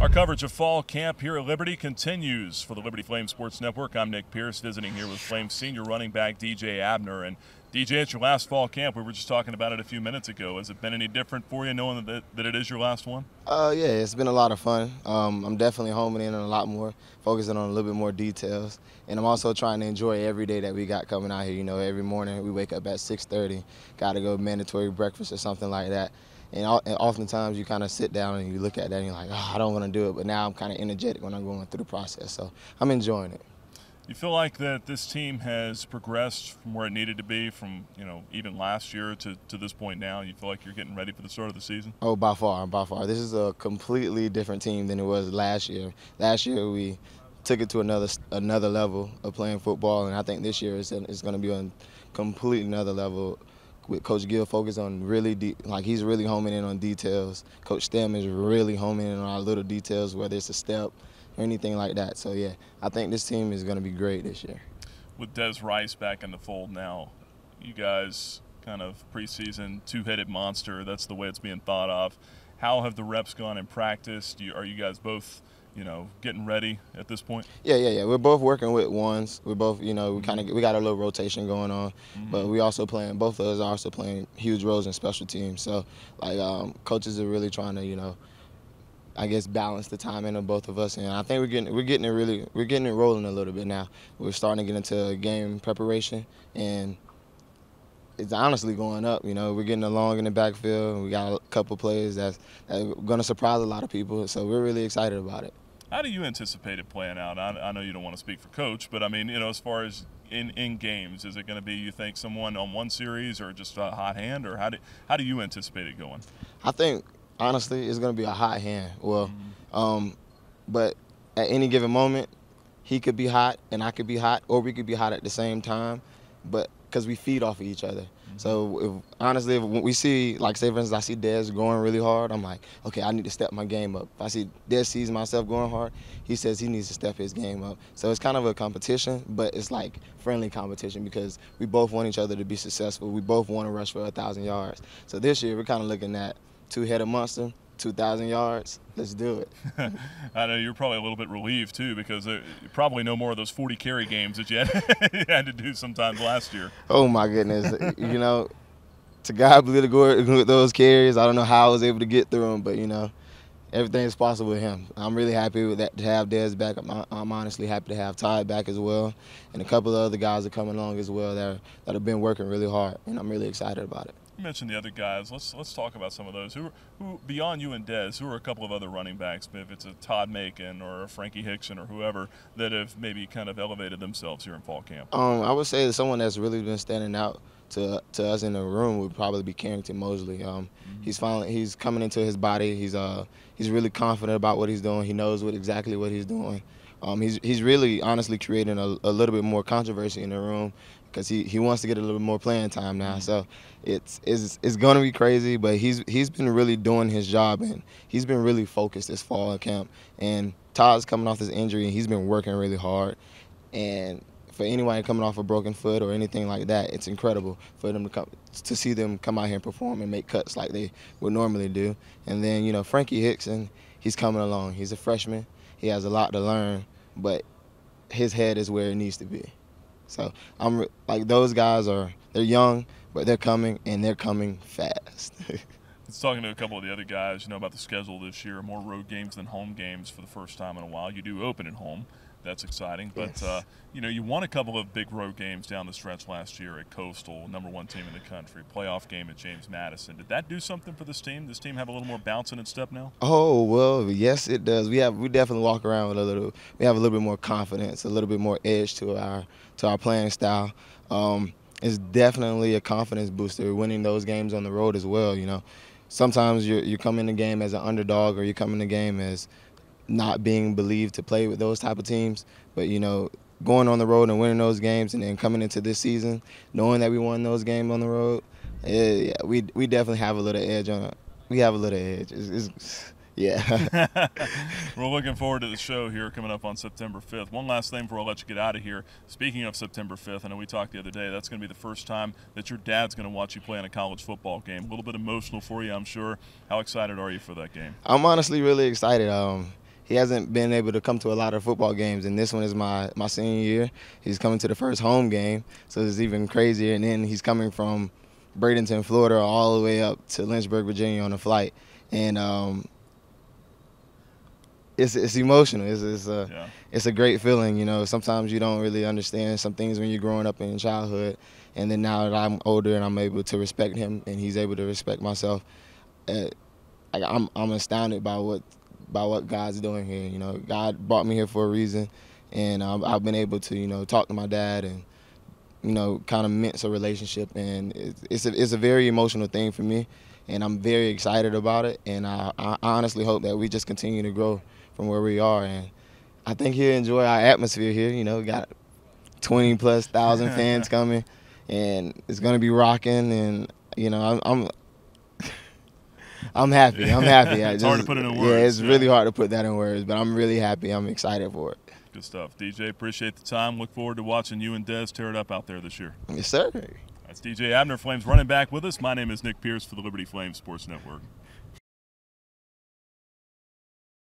Our coverage of fall camp here at Liberty continues for the Liberty Flame Sports Network. I'm Nick Pierce, visiting here with Flame senior running back DJ Abnar. And DJ, it's your last fall camp. We were just talking about it a few minutes ago. Has it been any different for you knowing that, that it is your last one? Uh, yeah, it's been a lot of fun. Um, I'm definitely homing in on a lot more, focusing on a little bit more details, and I'm also trying to enjoy every day that we got coming out here. You know, every morning we wake up at 6:30, got to go mandatory breakfast or something like that. And, and oftentimes you kind of sit down and you look at that and you're like, oh, I don't want to do it. But now I'm kind of energetic when I'm going through the process. So I'm enjoying it. You feel like that this team has progressed from where it needed to be from, you know, even last year to, to this point now? You feel like you're getting ready for the start of the season? Oh, by far, by far. This is a completely different team than it was last year. Last year we took it to another another level of playing football, and I think this year is it's going to be on completely another level with Coach Gill focused on really like he's really homing in on details. Coach Stem is really homing in on our little details, whether it's a step or anything like that. So yeah, I think this team is going to be great this year. With Des Rice back in the fold now, you guys kind of preseason two-headed monster. That's the way it's being thought of. How have the reps gone in practice? You, are you guys both? You know, getting ready at this point? Yeah, yeah, yeah. We're both working with ones. We're both, you know, we kind of we got a little rotation going on, mm-hmm. but we also playing. Both of us are also playing huge roles in special teams. So, like, um, coaches are really trying to, you know, I guess balance the timing of both of us, and I think we're getting we're getting it really we're getting it rolling a little bit now. We're starting to get into game preparation, and it's honestly going up. You know, we're getting along in the backfield. We got a couple plays that's, that's going to surprise a lot of people, so we're really excited about it. How do you anticipate it playing out? I, I, know you don't want to speak for coach, but I mean, you know, as far as in, in games, is it going to be you think someone on one series or just a hot hand, or how do how do you anticipate it going? I think honestly, it's going to be a hot hand. Well, mm-hmm. um, but at any given moment, he could be hot and I could be hot, or we could be hot at the same time. But because we feed off of each other. Mm-hmm. So if, honestly, if we see, like say for instance, I see Des going really hard, I'm like, okay, I need to step my game up. If I see Des sees myself going hard, he says he needs to step his game up. So it's kind of a competition, but it's like friendly competition because we both want each other to be successful. We both want to rush for a thousand yards. So this year we're kind of looking at two-headed monster 2,000 yards. Let's do it. I know you're probably a little bit relieved too because you probably no more of those 40 carry games that you had, you had to do sometimes last year. Oh my goodness! you know, to God be the glory with those carries. I don't know how I was able to get through them, but you know, everything is possible with him. I'm really happy with that to have Dez back. I'm, I'm, honestly happy to have Todd back as well, and a couple of other guys are coming along as well that are, that have been working really hard, and I'm really excited about it. You mentioned the other guys. Let's let's talk about some of those. Who who beyond you and Dez, who are a couple of other running backs, but if it's a Todd Macon or a Frankie Hickson or whoever that have maybe kind of elevated themselves here in fall camp. Um, I would say that someone that's really been standing out to to us in the room would probably be Carrington Mosley. Um, mm-hmm. He's finally he's coming into his body. He's uh he's really confident about what he's doing. He knows what exactly what he's doing. Um, he's he's really honestly creating a, a little bit more controversy in the room because he, he wants to get a little bit more playing time now. Mm-hmm. So it's it's it's gonna be crazy, but he's he's been really doing his job and he's been really focused this fall camp. And Todd's coming off this injury and he's been working really hard. And for anyone coming off a broken foot or anything like that, it's incredible for them to come to see them come out here and perform and make cuts like they would normally do. And then you know Frankie Hickson, he's coming along. He's a freshman. He has a lot to learn, but his head is where it needs to be. So I'm like those guys are they're young, but they're coming and they're coming fast. It's talking to a couple of the other guys, you know, about the schedule this year. More road games than home games for the first time in a while. You do open at home. That's exciting. But, yes. uh, you know, you won a couple of big road games down the stretch last year at Coastal, number one team in the country, playoff game at James Madison. Did that do something for this team? This team have a little more bounce in its step now? Oh, well, yes, it does. We have we definitely walk around with a little, we have a little bit more confidence, a little bit more edge to our, to our playing style. Um, it's definitely a confidence booster winning those games on the road as well. You know, sometimes you you come in the game as an underdog or you come in the game as not being believed to play with those type of teams. But you know, going on the road and winning those games, and then coming into this season knowing that we won those games on the road, yeah, we we definitely have a little edge on it. We have a little edge. It's, it's, yeah. We're looking forward to the show here coming up on September 5th. One last thing before I let you get out of here. Speaking of September 5th, I know we talked the other day, that's going to be the first time that your dad's going to watch you play in a college football game. A little bit emotional for you, I'm sure. How excited are you for that game? I'm honestly really excited. Um, he hasn't been able to come to a lot of football games, and this one is my my senior year. He's coming to the first home game, so it's even crazier. And then he's coming from Bradenton, Florida, all the way up to Lynchburg, Virginia, on a flight, and um, it's it's emotional. It's it's a yeah. it's a great feeling. You know, sometimes you don't really understand some things when you're growing up in childhood, and then now that I'm older and I'm able to respect him, and he's able to respect myself, uh, I'm I'm astounded by what by what God's doing here. You know, God brought me here for a reason, and um, I've been able to you know talk to my dad and you know kind of mince a relationship, and it's it's a, it's a very emotional thing for me, and I'm very excited about it, and I, I honestly hope that we just continue to grow from where we are, and I think he'll enjoy our atmosphere here. You know, we got 20 plus thousand fans coming, and it's gonna be rocking, and you know I'm, I'm I'm happy. I'm happy. it's just, hard to put it in words. Yeah, it's yeah. really hard to put that in words, but I'm really happy. I'm excited for it. Good stuff. DJ, appreciate the time. Look forward to watching you and Dez tear it up out there this year. Yes, sir. That's DJ Abnar, Flames running back with us. My name is Nick Pierce for the Liberty Flames Sports Network.